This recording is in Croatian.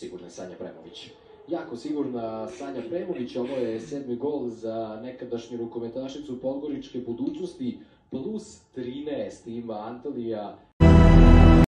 sigurna je Sanja Premović. Jako sigurna Sanja Premović, ovo je sedmi gol za nekadašnju rukometašicu Podgoričke budućnosti, plus 13 ima Antalija